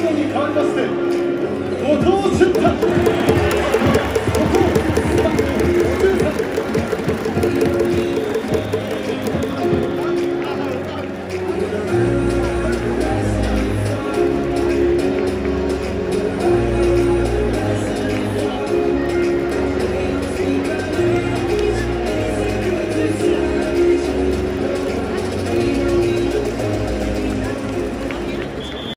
常に感まして